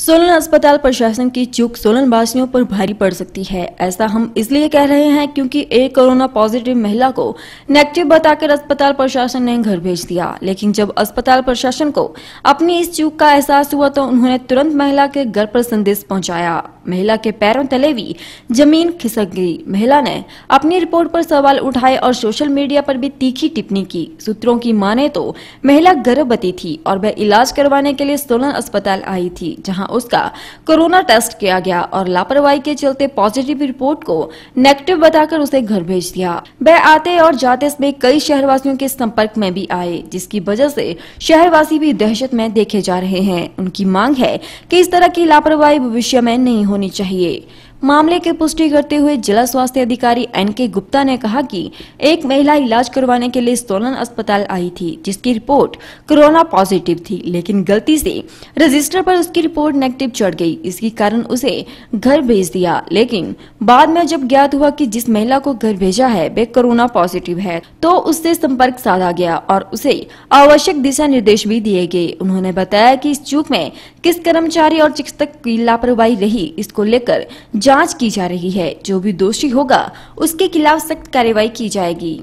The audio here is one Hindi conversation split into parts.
सोलन अस्पताल प्रशासन की चूक सोलन वासियों पर भारी पड़ सकती है, ऐसा हम इसलिए कह रहे हैं क्योंकि एक कोरोना पॉजिटिव महिला को नेगेटिव बताकर अस्पताल प्रशासन ने घर भेज दिया। लेकिन जब अस्पताल प्रशासन को अपनी इस चूक का एहसास हुआ तो उन्होंने तुरंत महिला के घर पर संदेश पहुँचाया। महिला के पैरों तले भी ज़मीन खिसक गई। महिला ने अपनी रिपोर्ट पर सवाल उठाए और सोशल मीडिया पर भी तीखी टिप्पणी की। सूत्रों की माने तो महिला गर्भवती थी और वह इलाज करवाने के लिए सोलन अस्पताल आई थी, जहाँ उसका कोरोना टेस्ट किया गया और लापरवाही के चलते पॉजिटिव रिपोर्ट को नेगेटिव बताकर उसे घर भेज दिया। वह आते और जाते समय कई शहरवासियों के संपर्क में भी आए, जिसकी वजह से शहरवासी भी दहशत में देखे जा रहे हैं। उनकी मांग है कि इस तरह की लापरवाही भविष्य में नहीं चाहिए। मामले की पुष्टि करते हुए जिला स्वास्थ्य अधिकारी एन के गुप्ता ने कहा कि एक महिला इलाज करवाने के लिए सोलन अस्पताल आई थी, जिसकी रिपोर्ट कोरोना पॉजिटिव थी, लेकिन गलती से रजिस्टर पर उसकी रिपोर्ट नेगेटिव चढ़ गई। इसके कारण उसे घर भेज दिया। लेकिन बाद में जब ज्ञात हुआ कि जिस महिला को घर भेजा है वे कोरोना पॉजिटिव है तो उससे संपर्क साधा गया और उसे आवश्यक दिशा निर्देश भी दिए गए। उन्होंने बताया की इस चूक में किस कर्मचारी और चिकित्सक की लापरवाही रही, इसको लेकर जाँच की जा रही है। जो भी दोषी होगा, उसके खिलाफ सख्त कार्रवाई की जाएगी।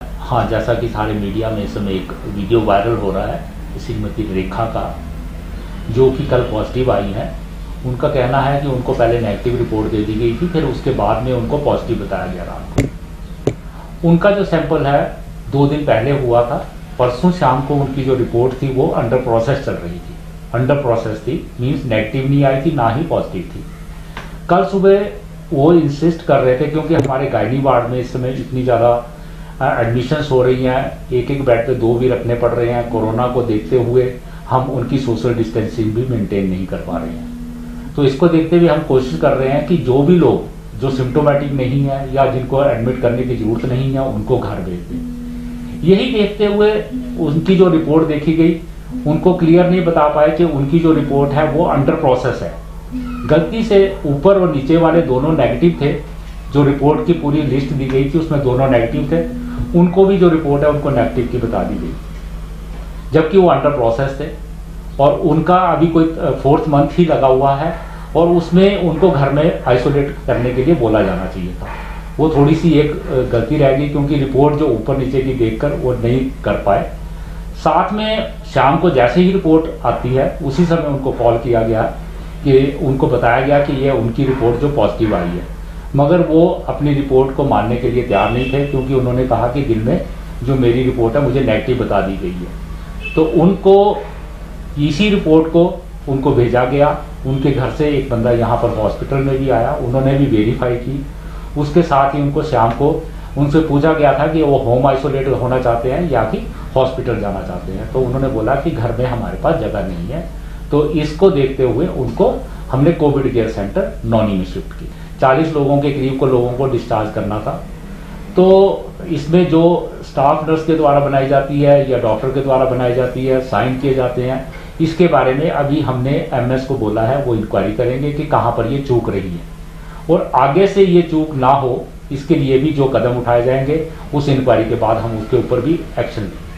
हाँ जैसा कि सारे मीडिया में इस समय एक वीडियो वायरल हो रहा है श्रीमती रेखा का, जो कि कल पॉजिटिव आई है। उनका कहना है कि उनको पहले नेगेटिव रिपोर्ट दे दी गई थी, फिर उसके बाद में उनको पॉजिटिव बताया गया को उनका जो सैंपल है, दो दिन पहले हुआ था। परसों शाम को उनकी जो रिपोर्ट थी, वो अंडर प्रोसेस चल रही थी। अंडर प्रोसेस थी मीन्स नेगेटिव नहीं आई थी, ना ही पॉजिटिव थी। कल सुबह वो इंसिस्ट कर रहे थे क्योंकि हमारे गायनी वार्ड में इस समय इतनी ज़्यादा एडमिशन्स हो रही हैं। एक एक बेड पे दो भी रखने पड़ रहे हैं। कोरोना को देखते हुए हम उनकी सोशल डिस्टेंसिंग भी मेंटेन नहीं कर पा रहे हैं। तो इसको देखते हुए हम कोशिश कर रहे हैं कि जो भी लोग जो सिम्टोमेटिक नहीं है या जिनको एडमिट करने की ज़रूरत नहीं है, उनको घर भेज दें। यही देखते हुए उनकी जो रिपोर्ट देखी गई, उनको क्लियर नहीं बता पाए कि उनकी जो रिपोर्ट है वो अंडर प्रोसेस है। गलती से ऊपर और नीचे वाले दोनों नेगेटिव थे, जो रिपोर्ट की पूरी लिस्ट दी गई थी, उसमें दोनों नेगेटिव थे। उनको भी जो रिपोर्ट है, उनको नेगेटिव की बता दी गई। जबकि वो अंडर प्रोसेस थे, और उनका अभी कोई फोर्थ मंथ ही लगा हुआ है, और उसमें उनको घर में आइसोलेट करने के लिए बोला जाना चाहिए था। वो थोड़ी सी एक गलती रह गई, क्योंकि रिपोर्ट जो ऊपर नीचे की देखकर वो नहीं कर पाए। साथ में शाम को जैसे ही रिपोर्ट आती है, उसी समय उनको कॉल किया गया। कि उनको बताया गया कि ये उनकी रिपोर्ट जो पॉजिटिव आई है। मगर वो अपनी रिपोर्ट को मानने के लिए तैयार नहीं थे, क्योंकि उन्होंने कहा कि दिन में जो मेरी रिपोर्ट है, मुझे नेगेटिव बता दी गई है। तो उनको, इसी रिपोर्ट को उनको भेजा गया। उनके घर से एक बंदा यहाँ पर हॉस्पिटल में भी आया, उन्होंने भी वेरीफाई की। उसके साथ ही उनको शाम को उनसे पूछा गया था कि वो होम आइसोलेट होना चाहते हैं या कि हॉस्पिटल जाना चाहते हैं। तो उन्होंने बोला कि घर में हमारे पास जगह नहीं है। तो इसको देखते हुए उनको हमने कोविड केयर सेंटर नॉनी में शिफ्ट की। 40 लोगों के करीब को लोगों को डिस्चार्ज करना था। तो इसमें जो स्टाफ नर्स के द्वारा बनाई जाती है या डॉक्टर के द्वारा बनाई जाती है साइन किए जाते हैं, इसके बारे में अभी हमने एमएस को बोला है, वो इंक्वायरी करेंगे कि कहाँ पर ये चूक रही है। और आगे से ये चूक ना हो, इसके लिए भी जो कदम उठाए जाएँगे, उस इंक्वायरी के बाद हम उसके ऊपर भी एक्शन लेंगे।